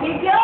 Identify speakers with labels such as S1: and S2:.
S1: Video?